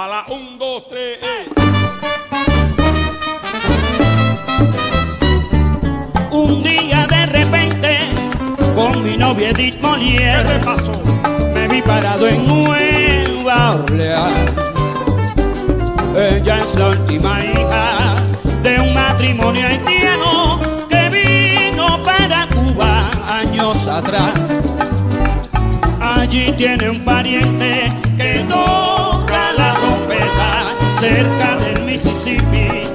A la 1, 2, 3, eh. Un día de repente, con mi novia Edith ¿Qué Molière, te pasó? me vi parado en Nueva Orleans. Ella es la última hija de un matrimonio haitiano que vino para Cuba años atrás. Allí tiene un pariente que trompeta cerca del Mississippi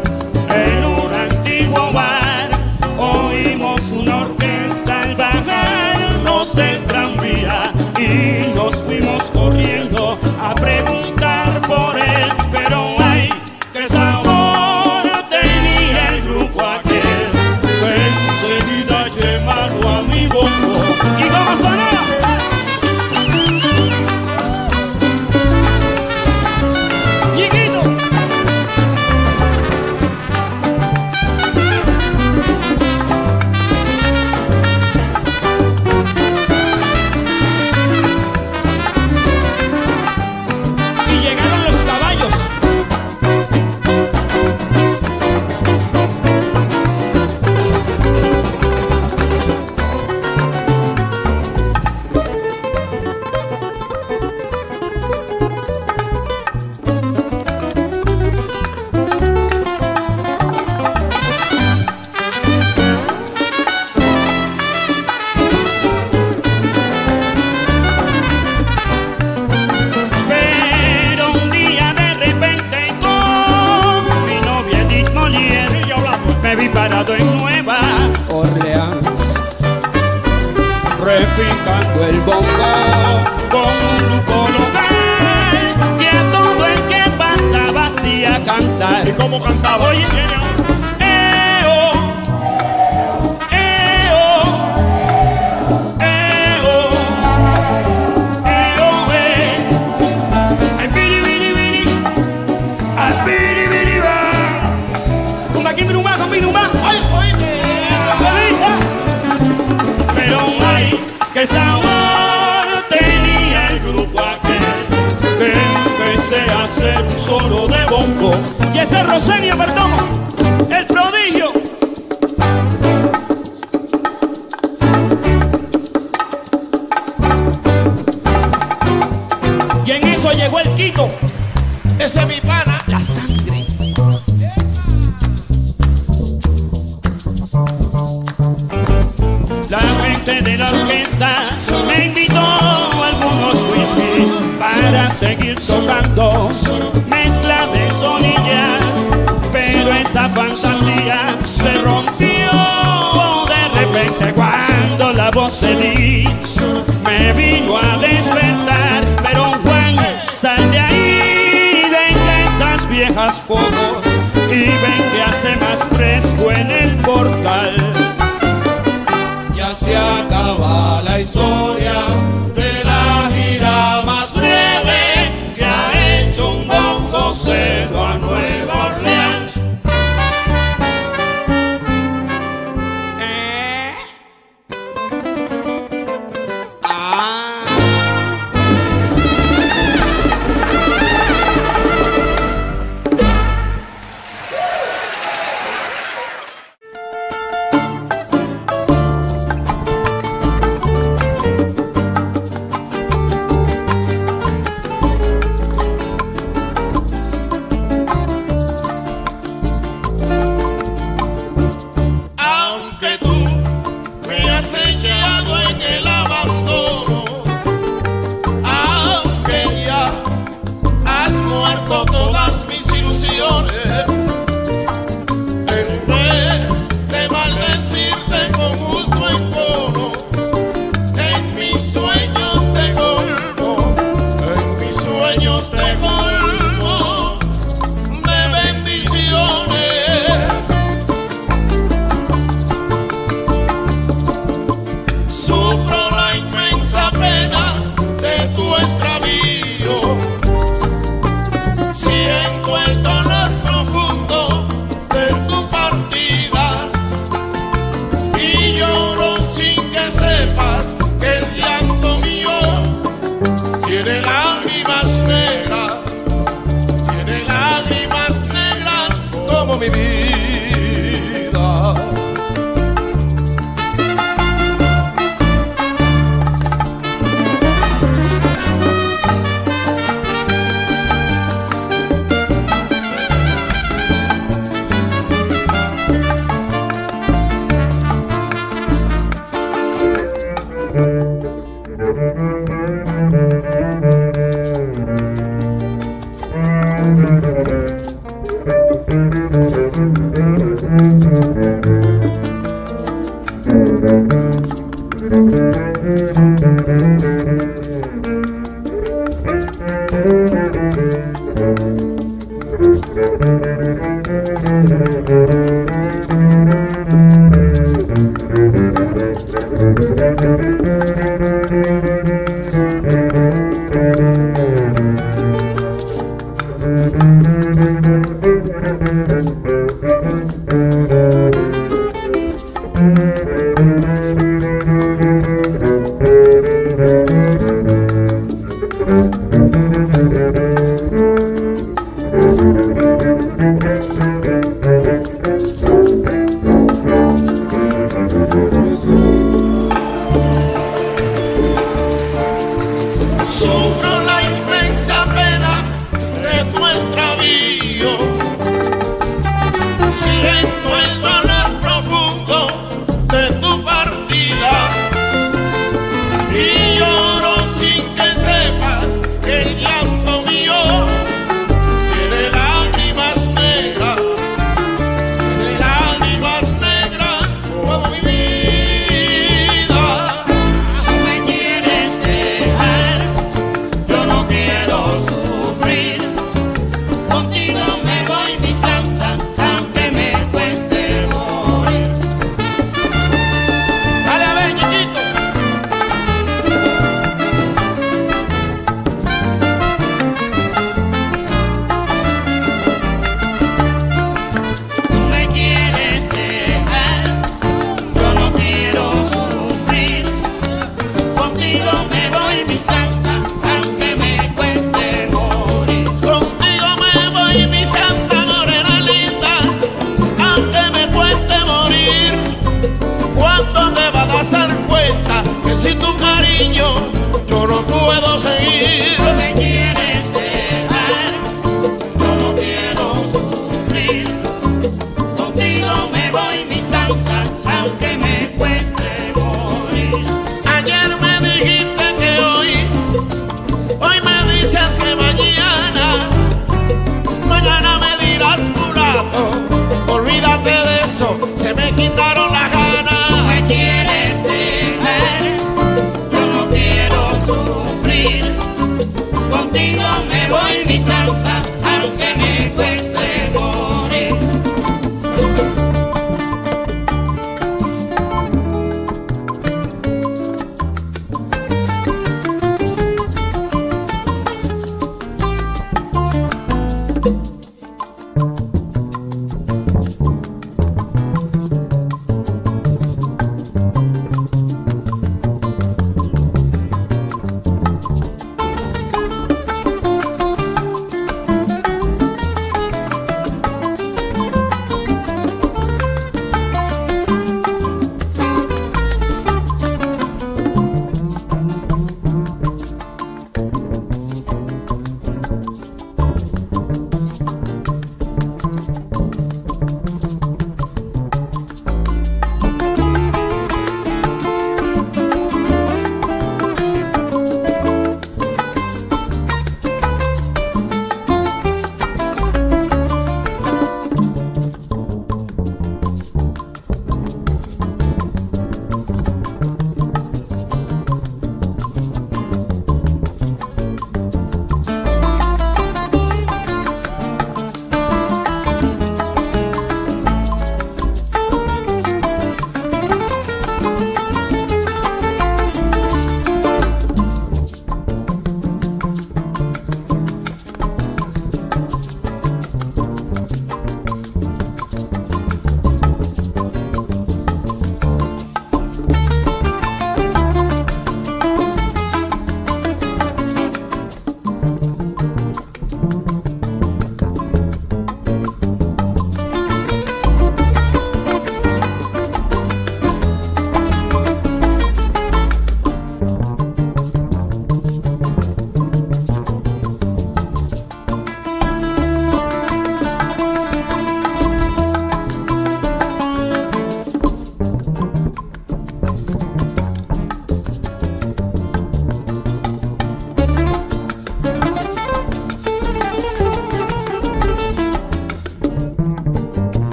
Pero ay, qué sabor tenía el grupo aquel que empecé a hacer un solo de bombo ese Rosenio Perdomo, el prodigio. Y en eso llegó el Quito, ese es mi pana. la sangre. La gente de la orquesta me invitó a algunos whiskies para seguir tocando mezcla de pero esa fantasía se rompió de repente cuando la voz de Edith me vino a despertar. Pero Juan, sal de ahí, de esas viejas fotos y ven que hace más fresco en el portal. Ya se acaba la historia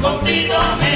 contigo me